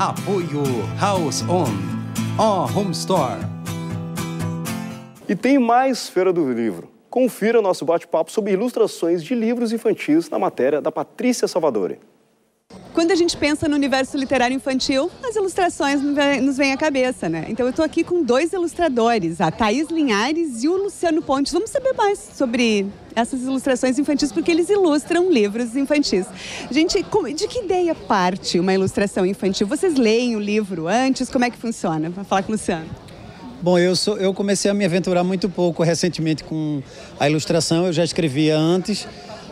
Apoio House On, On Home Store. E tem mais Feira do Livro. Confira nosso bate-papo sobre ilustrações de livros infantis na matéria da Patrícia Salvadori. Quando a gente pensa no universo literário infantil, as ilustrações nos vêm à cabeça, né? Então eu estou aqui com dois ilustradores, a Thaís Linhares e o Luciano Pontes. Vamos saber mais sobre essas ilustrações infantis, porque eles ilustram livros infantis. Gente, de que ideia parte uma ilustração infantil? Vocês leem o livro antes? Como é que funciona? Vou falar com o Luciano. Bom, eu, sou, eu comecei a me aventurar muito pouco recentemente com a ilustração, eu já escrevia antes,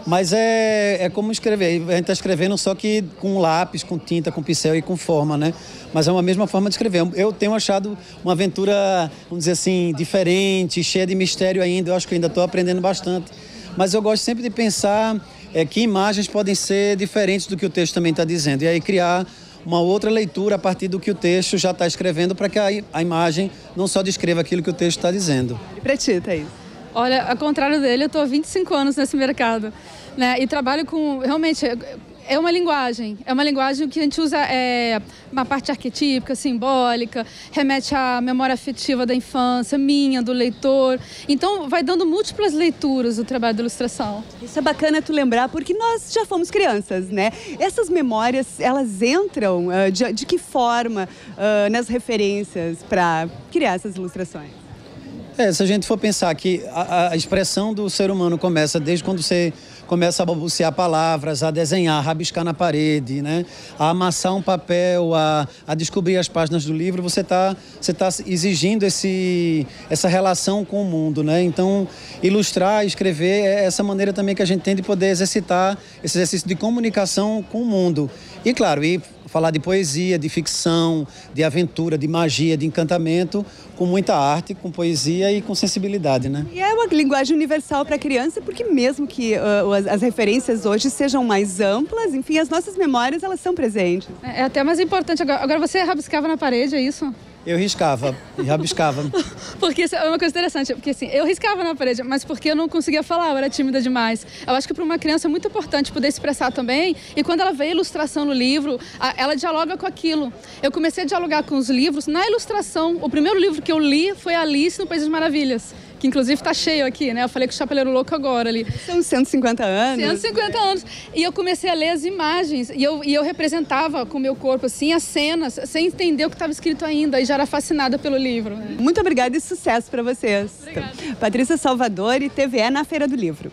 mas é, é como escrever, a gente está escrevendo só que com lápis, com tinta, com pincel e com forma, né? Mas é uma mesma forma de escrever. Eu tenho achado uma aventura, vamos dizer assim, diferente, cheia de mistério ainda, eu acho que ainda estou aprendendo bastante. Mas eu gosto sempre de pensar é, que imagens podem ser diferentes do que o texto também está dizendo, e aí criar uma outra leitura a partir do que o texto já está escrevendo para que a, a, imagem não só descreva aquilo que o texto está dizendo. E para ti, Thaís? Olha, ao contrário dele, eu estou há 25 anos nesse mercado. Né? E trabalho com, realmente, é uma linguagem, é uma linguagem que a gente usa é, uma parte arquetípica, simbólica, remete à memória afetiva da infância, minha, do leitor. Então, vai dando múltiplas leituras o trabalho de ilustração. Isso é bacana tu lembrar, porque nós já fomos crianças, né? Essas memórias, elas entram uh, de, de, que forma uh, nas referências para criar essas ilustrações? É, se a gente for pensar que a, a expressão do ser humano começa desde quando você começa a balbuciar palavras, a desenhar, a rabiscar na parede, né? a amassar um papel, a, a descobrir as páginas do livro, você está você tá exigindo esse, essa relação com o mundo. Né? Então, ilustrar, escrever é essa maneira também que a gente tem de poder exercitar esse exercício de comunicação com o mundo. E, claro, e falar de poesia, de ficção, de aventura, de magia, de encantamento, com muita arte, com poesia e com sensibilidade, né? E é uma linguagem universal para a criança, porque mesmo que uh, as, as, referências hoje sejam mais amplas, enfim, as nossas memórias elas são presentes. É, é até mais importante agora. Agora você rabiscava na parede, é isso? Eu riscava, rabiscava. porque isso é uma coisa interessante, porque assim, eu riscava na parede, mas porque eu não conseguia falar, eu era tímida demais. Eu acho que para uma criança é muito importante poder expressar também, e quando ela vê a ilustração no livro, ela dialoga com aquilo. Eu comecei a dialogar com os livros na ilustração. O primeiro livro que eu li foi Alice no País das Maravilhas que inclusive está cheio aqui, né? Eu falei com o Chapeleiro Louco agora ali. São 150 anos. 150 anos. E eu comecei a ler as imagens e eu, e eu representava com o meu corpo, assim, as cenas, sem entender o que estava escrito ainda. E já era fascinada pelo livro. Né? Muito obrigada e sucesso para vocês. Obrigada. Patrícia Salvador e TVE na Feira do Livro.